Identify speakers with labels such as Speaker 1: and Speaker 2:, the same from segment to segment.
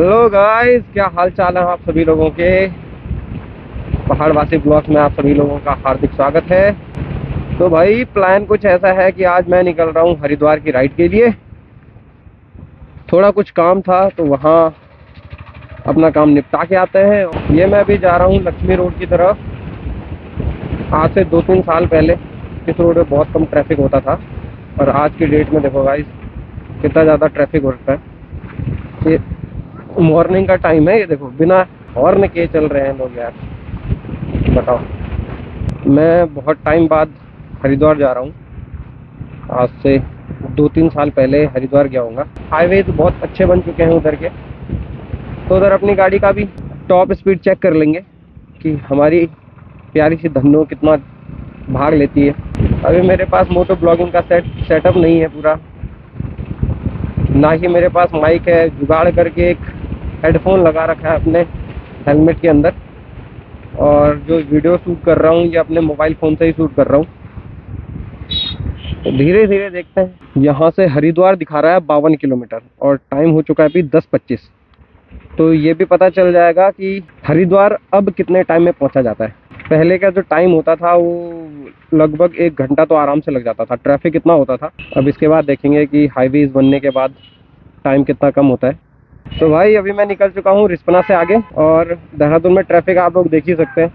Speaker 1: Hello guys क्या हाल चाल है आप सभी लोगों के? पहाड़वासी ब्लॉक में आप सभी लोगों का हार्दिक स्वागत है। तो भाई प्लान कुछ ऐसा है कि आज मैं निकल रहा हूँ हरिद्वार की राइड के लिए। थोड़ा कुछ काम था तो वहाँ अपना काम निपटा के आते हैं। ये मैं अभी जा रहा हूँ लक्ष्मी रोड की तरफ़। आज से दो तीन साल पहले इस रोड पर बहुत कम ट्रैफ़िक होता था। और आज की डेट में देखो गाइस कितना ज़्यादा ट्रैफ़िक होता है। मॉर्निंग का टाइम है ये देखो, बिना हॉर्न के चल रहे हैं लोग यार। बताओ। मैं बहुत टाइम बाद हरिद्वार जा रहा हूँ। आज से दो तीन साल पहले हरिद्वार गया हूँगा। हाईवे तो बहुत अच्छे बन चुके हैं उधर के। तो उधर अपनी गाड़ी का भी टॉप स्पीड चेक कर लेंगे कि हमारी प्यारी सी धन्नो कितना भाग लेती है। अभी मेरे पास मोटो ब्लॉगिंग का सेट सेटअप नहीं है पूरा। ना ही मेरे पास माइक है, जुगाड़ करके एक हेडफोन लगा रखा है अपने हेलमेट के अंदर। और जो वीडियो शूट कर रहा हूँ, ये अपने मोबाइल फ़ोन से ही शूट कर रहा हूँ। तो धीरे धीरे देखते हैं। यहाँ से हरिद्वार दिखा रहा है बावन किलोमीटर और टाइम हो चुका है अभी दस पच्चीस। तो ये भी पता चल जाएगा कि हरिद्वार अब कितने टाइम में पहुँचा जाता है। पहले का जो टाइम होता था, वो लगभग एक घंटा तो आराम से लग जाता था। ट्रैफ़िक इतना होता था। अब इसके बाद देखेंगे कि हाईवेज बनने के बाद टाइम कितना कम होता है। तो भाई, अभी मैं निकल चुका हूँ रिस्पना से आगे और देहरादून में ट्रैफ़िक आप लोग देख ही सकते हैं।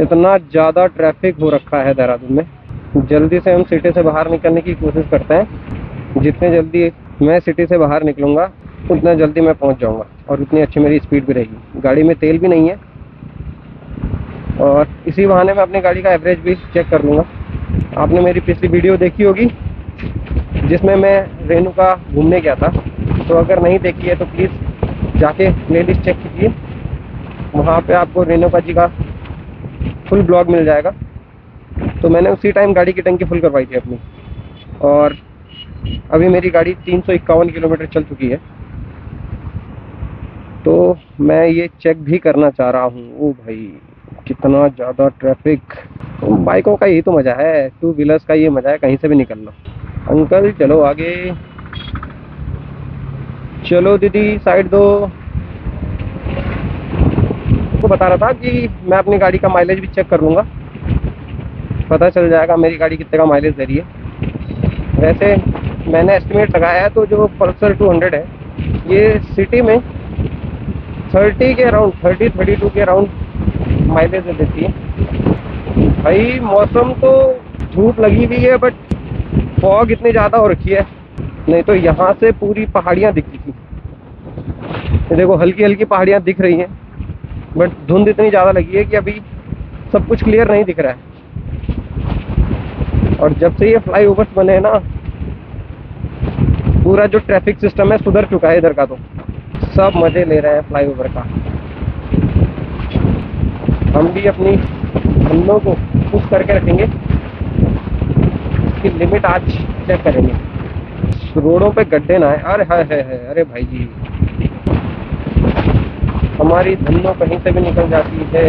Speaker 1: इतना ज़्यादा ट्रैफ़िक हो रखा है देहरादून में। जल्दी से हम सिटी से बाहर निकलने की कोशिश करते हैं। जितने जल्दी मैं सिटी से बाहर निकलूँगा, उतना जल्दी मैं पहुँच जाऊँगा और उतनी अच्छी मेरी स्पीड भी रहेगी। गाड़ी में तेल भी नहीं है। और इसी बहाने मैं अपनी गाड़ी का एवरेज भी चेक कर लूँगा। आपने मेरी पिछली वीडियो देखी होगी, जिसमें मैं रेणुका घूमने गया था। तो अगर नहीं देखी है तो प्लीज़ जाके प्लेलिस्ट चेक कीजिए। वहाँ पे आपको रेणुका जी का फुल ब्लॉग मिल जाएगा। तो मैंने उसी टाइम गाड़ी की टंकी फुल करवाई थी अपनी। और अभी मेरी गाड़ी तीन सौ इक्यावन किलोमीटर चल चुकी है। तो मैं ये चेक भी करना चाह रहा हूँ। ओ भाई। कितना ज़्यादा ट्रैफ़िक बाइकों का यही तो मज़ा है। टू व्हीलर्स का ये मज़ा है, कहीं से भी निकलना। अंकल, चलो आगे। चलो दीदी साइड दो। को बता रहा था कि मैं अपनी गाड़ी का माइलेज भी चेक कर लूँगा। पता चल जाएगा मेरी गाड़ी कितने का माइलेज दे रही है। वैसे मैंने एस्टिमेट लगाया है तो जो पल्सर 200 है, ये सिटी में 30 के अराउंड 30 32 के अराउंड माइलेज देती है। भाई, मौसम तो धूप लगी हुई है बट फॉग इतनी ज़्यादा हो रखी है। नहीं तो यहाँ से पूरी पहाड़ियाँ दिखती थी। देखो हल्की हल्की पहाड़ियाँ दिख रही हैं बट धुंध इतनी ज़्यादा लगी है कि अभी सब कुछ क्लियर नहीं दिख रहा है। और जब से ये फ्लाई ओवर्स बने हैं ना, पूरा जो ट्रैफ़िक सिस्टम है सुधर चुका है इधर का तो। सब मज़े ले रहे हैं फ्लाई ओवर का। हम भी अपनी हमलों को पुश करके रखेंगे कि लिमिट आज चेक करेंगे। रोडों पे गड्ढे ना है अरे है है है अरे भाई जी। हमारी धनों कहीं से भी निकल जाती है।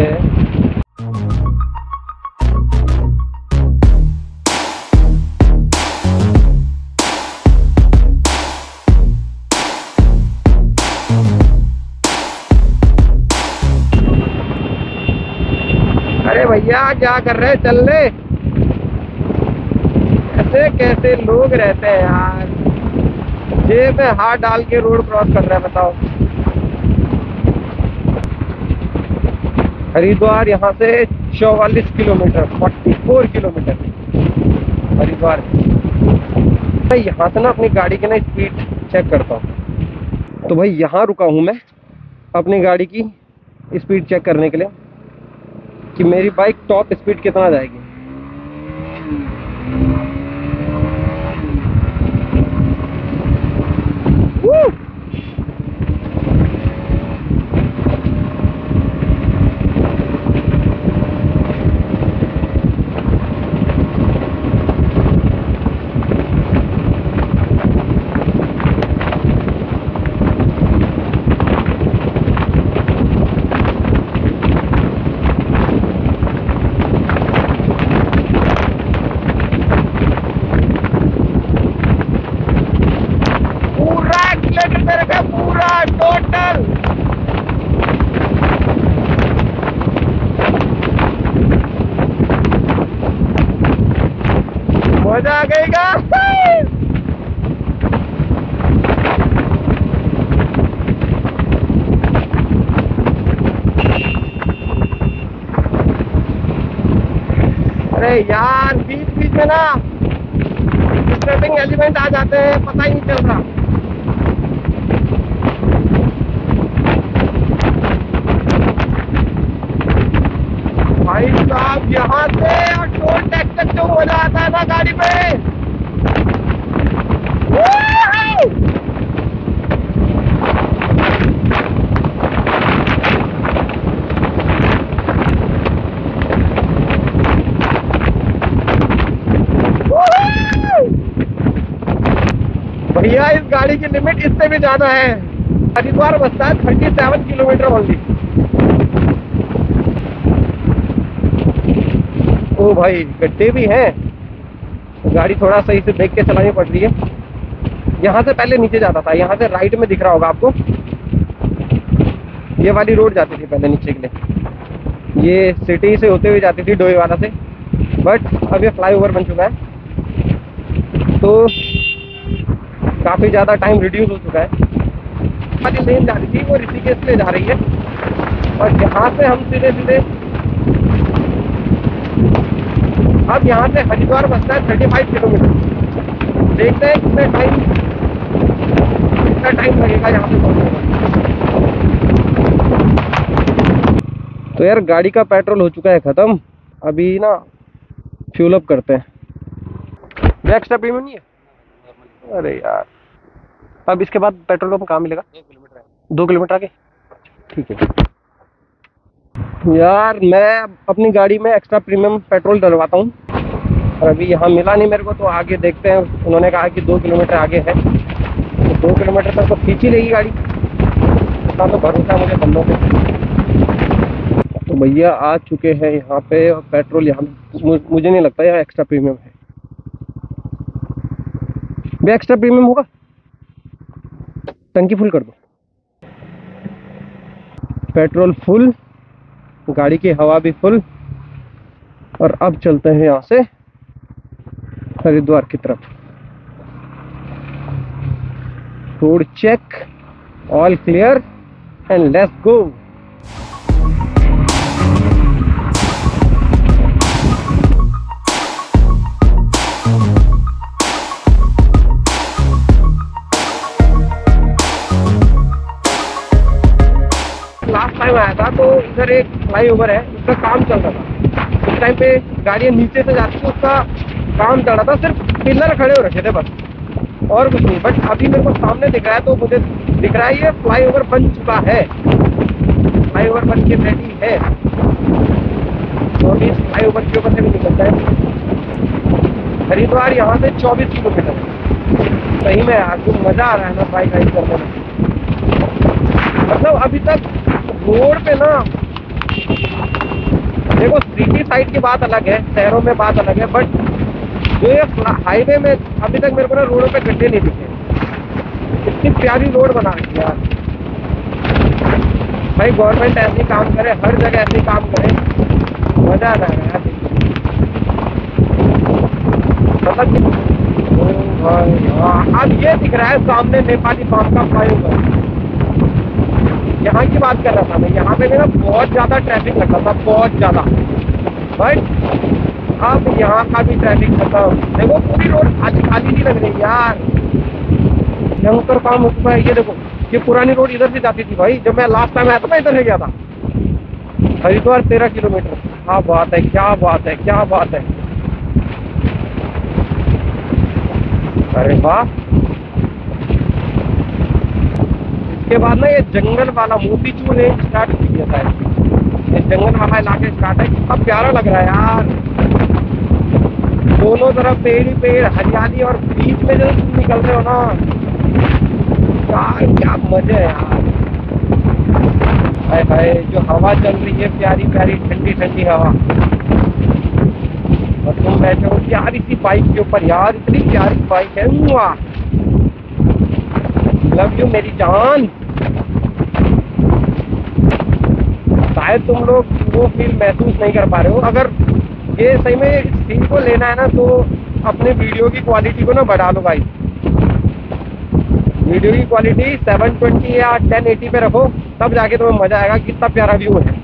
Speaker 1: क्या कर रहे चल ले। ऐसे कैसे लोग रहते हैं यार? जेब में हाथ डाल के रोड क्रॉस कर रहे हैं, बताओ। हरिद्वार यहाँ से चौवालीस kilometre, forty four kilometre. Haridwar. यहाँ से ना अपनी गाड़ी की ना स्पीड चेक करता हूँ। तो भाई यहाँ रुका हूँ मैं अपनी गाड़ी की स्पीड चेक करने के लिए। कि मेरी बाइक टॉप स्पीड कितना जाएगी? मज़ा आ गई का अरे यार बीच बीच में ना डिस्टर्बिंग एलिमेंट आ जाते हैं, पता ही नहीं चल रहा भाई साहब यहाँ से और टैक्स तक मज़ा आता है ना गाड़ी पे। भैया, इस गाड़ी की लिमिट इससे भी ज़्यादा है। हरिद्वार बसता है, थर्टी सेवन किलोमीटर ओनली ओ भाई गड्ढे भी हैं। तो गाड़ी थोड़ा सही से देख के चलानी पड़ रही है। यहाँ से पहले नीचे जाता था, यहाँ से राइट में दिख रहा होगा आपको। ये वाली रोड जाती थी पहले नीचे के लिए। ये सिटी से होते हुए जाती थी डोईवाला से। बट अब ये फ्लाईओवर बन चुका है। तो काफ़ी ज़्यादा टाइम रिड्यूस हो चुका है। वाली लेन जा रही थी, वो ऋषिकेश ले जा रही है। और यहाँ से हम सीधे सीधे अब यहाँ से हरिद्वार बसता है थर्टी फाइव किलोमीटर देखते हैं कितना टाइम कितना टाइम लगेगा यहाँ पे पहुँचने में। तो यार, गाड़ी का पेट्रोल हो चुका है ख़त्म। अभी ना फ्यूल अप करते हैं। ये एक्स्ट्रा प्रीमियम नहीं है? अरे यार। अब इसके बाद पेट्रोल पंप कहाँ मिलेगा? दो किलोमीटर आगे। ठीक है। यार, मैं अपनी गाड़ी में एक्स्ट्रा प्रीमियम पेट्रोल डलवाता हूँ। और अभी यहाँ मिला नहीं मेरे को तो आगे देखते हैं। उन्होंने कहा कि दो किलोमीटर आगे है। तो दो किलोमीटर तक तो खींच ही लेगी गाड़ी। इतना तो भरोसा मुझे बंदों पर तो भैया, आ चुके हैं यहाँ पे, और पेट्रोल यहाँ मुझे नहीं लगता यहाँ एक्स्ट्रा प्रीमियम है। भैया एक्स्ट्रा प्रीमियम होगा? टंकी फुल कर दो। पेट्रोल फुल गाड़ी की हवा भी फुल और अब चलते हैं यहाँ से हरिद्वार की तरफ़। Road check all clear and let's go time आया था तो इधर एक फ्लाई ओवर है, उसका काम चल रहा था। उस टाइम पे गाड़ियाँ नीचे से जाती थी, उसका काम चल रहा था, सिर्फ़ पिलर खड़े हो रखे थे बस, और कुछ नहीं। बट अभी मेरे को सामने दिख रहा है तो मुझे दिख रहा है, ये फ्लाई ओवर बन चुका है। फ्लाई ओवर बन के रेडी है। तो अभी फ्लाई ओवर के ऊपर से भी निकलता है। हरिद्वार यहाँ से 24 किलोमीटर सही में कुछ मज़ा आ रहा है ना बाइक राइड करने में। मतलब अभी तक रोड पे ना देखो सिटी साइड की बात अलग है शहरों में बात अलग है बट जो ये हाईवे में अभी तक मेरे को ना रोडों पे गड्ढे नहीं दिखे। इतनी प्यारी रोड बना रखी है यार। भाई गवर्नमेंट ऐसे काम करे हर जगह ऐसे काम करे। मज़ा आ देख के। मतलब हाँ, अब ये दिख रहा है सामने नेपाली फार्म का फ्लाईओवर यहाँ की बात कर रहा था मैं, यहाँ पे मेरा बहुत ज़्यादा ट्रैफ़िक लगता था, बहुत ज़्यादा। बट अब यहाँ का भी ट्रैफ़िक खत्म। देखो, पूरी रोड खाली खाली नहीं लग रही यार। भयंकर काम हो चुका है ये देखो, ये पुरानी रोड इधर से जाती थी भाई, जब मैं लास्ट टाइम आया था मैं इधर से गया था। हरिद्वार तेरह किलोमीटर। क्या बात है, क्या बात है, क्या बात है। अरे वाह। इसके बाद ना ये जंगल वाला मोतीचूर रेंज स्टार्ट गया था ये जंगल वाला इलाके स्टार्ट है, कितना प्यारा लग रहा है यार। दोनों तरफ़ पेड़ ही पेड़, हरियाली और बीच में जो तुम निकल रहे हो ना, यार, क्या मज़े है यार। हाय हाय, जो हवा चल रही है, प्यारी प्यारी, ठंडी ठंडी हवा। और तुम बैठे हो प्यारी सी बाइक के ऊपर, यार, इतनी प्यारी बाइक है वाह। लव यू मेरी जान। शायद तुम लोग वो फील महसूस नहीं कर पा रहे हो। अगर ये सही में इस फील को लेना है ना तो अपने वीडियो की क्वालिटी को ना बढ़ा लो भाई। वीडियो की क्वालिटी 720 या 1080 पे रखो, तब जाके तुम्हें मज़ा आएगा कितना प्यारा व्यू है।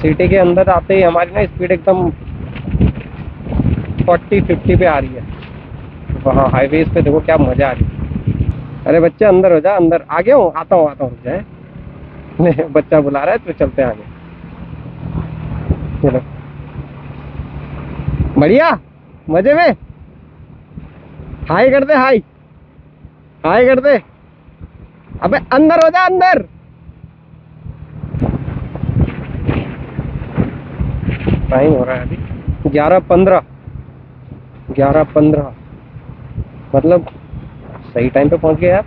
Speaker 1: सिटी के अंदर आते ही हमारी ना स्पीड एकदम 40 50 पे आ रही है। वहाँ हाईवे पे देखो क्या मज़ा आ रही है। अरे बच्चे, अंदर हो जा, अंदर। आ गया हूँ, आता हूँ आता हूँ जाए। बच्चा बुला रहा है तो चलते आगे। चलो। बढ़िया, मज़े में। हाय कर दे, हाय। हाय कर दे। अबे, अंदर हो जा, अंदर। टाइम हो रहा है अभी। ग्यारह पंद्रह। ग्यारह पंद्रह। मतलब सही टाइम पे पहुँच गए यार